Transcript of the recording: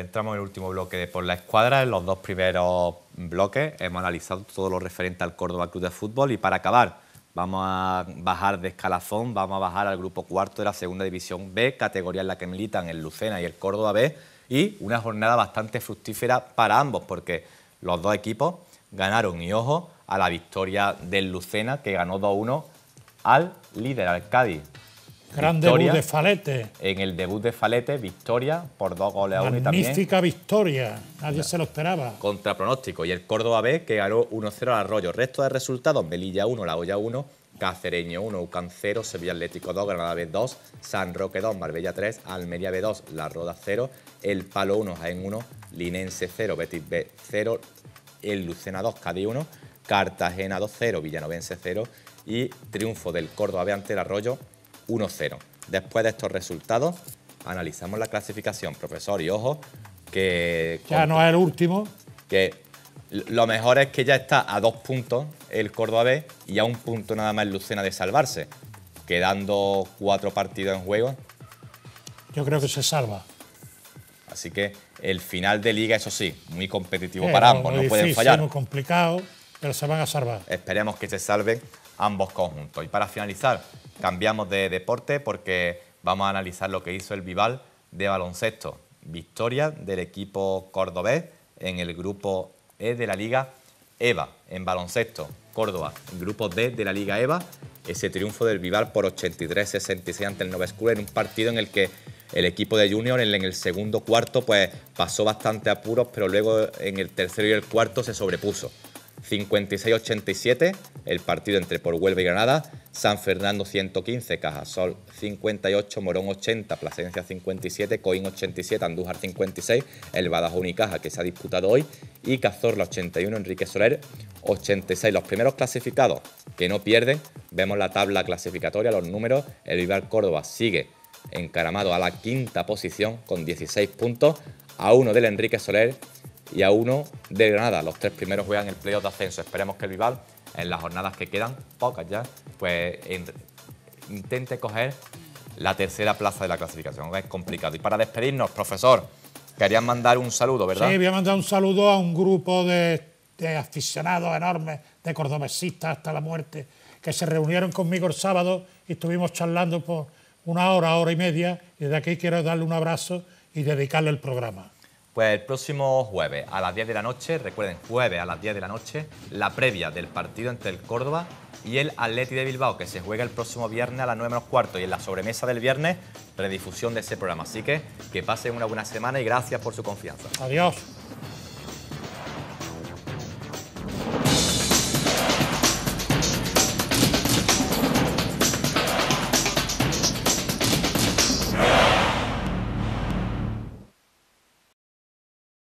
entramos en el último bloque de por la escuadra. En los dos primeros bloques hemos analizado todo lo referente al Córdoba Club de Fútbol y para acabar vamos a bajar de escalafón, vamos a bajar al grupo cuarto de la segunda división B, categoría en la que militan el Lucena y el Córdoba B y una jornada bastante fructífera para ambos porque los dos equipos ganaron y ojo a la victoria del Lucena que ganó 2-1 al líder, al Cádiz. Gran debut de Falete. En el debut de Falete, victoria por dos goles a uno y también. Magnífica victoria, nadie se lo esperaba. Contra pronóstico. Y el Córdoba B que ganó 1-0 al Arroyo. Resto de resultados: Melilla 1, La Hoya 1, Cacereño 1, Ucan 0, Sevilla Atlético 2, Granada B 2, San Roque 2, Marbella 3, Almería B 2, La Roda 0, El Palo 1, Jaén 1, Linense 0, Betis B 0, El Lucena 2, Cádiz 1, Cartagena 2 0, Villanovense 0 y triunfo del Córdoba B ante el Arroyo 1-0. Después de estos resultados, analizamos la clasificación, profesor, y ojo, que... Ya no es el último. Que lo mejor es que ya está a dos puntos el Córdoba B y a un punto nada más Lucena de salvarse, quedando cuatro partidos en juego. Yo creo que se salva. Así que el final de liga, eso sí, muy competitivo para ambos, no pueden fallar. Muy complicado, pero se van a salvar. Esperemos que se salven ambos conjuntos. Y para finalizar, cambiamos de deporte porque vamos a analizar lo que hizo el Vival de baloncesto. Victoria del equipo cordobés en el grupo E de la Liga EVA en baloncesto. Córdoba, grupo D de la Liga EVA, ese triunfo del Vival por 83-66 ante el Nova en un partido en el que el equipo de Junior en el segundo cuarto pues pasó bastante apuros, pero luego en el tercero y el cuarto se sobrepuso. 56-87, el partido entre por Huelva y Granada, San Fernando 115, Cajasol 58, Morón 80, Plasencia 57, Coín 87, Andújar 56, el Badajoz Unicaja que se ha disputado hoy y Cazorla 81, Enrique Soler 86. Los primeros clasificados que no pierden, vemos la tabla clasificatoria, los números, el Vivar Córdoba sigue encaramado a la quinta posición con 16 puntos, a uno del Enrique Soler y a uno de Granada. Los tres primeros juegan el playoff de ascenso. Esperemos que el Vival, en las jornadas que quedan, pocas ya, pues intente coger la tercera plaza de la clasificación. Es complicado. Y para despedirnos, profesor, querían mandar un saludo, ¿verdad? Sí, voy a mandar un saludo a un grupo de, de aficionados enormes, de cordobesistas hasta la muerte, que se reunieron conmigo el sábado y estuvimos charlando por una hora, hora y media. Y desde aquí quiero darle un abrazo y dedicarle el programa. Pues el próximo jueves a las 10 de la noche, recuerden, jueves a las 10 de la noche, la previa del partido entre el Córdoba y el Atleti de Bilbao, que se juega el próximo viernes a las 9 menos cuarto. Y en la sobremesa del viernes, redifusión de ese programa. Así que que pasen una buena semana y gracias por su confianza. Adiós.